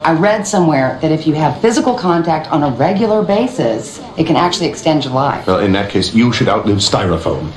I read somewhere that if you have physical contact on a regular basis, it can actually extend your life. Well, in that case, you should outlive styrofoam.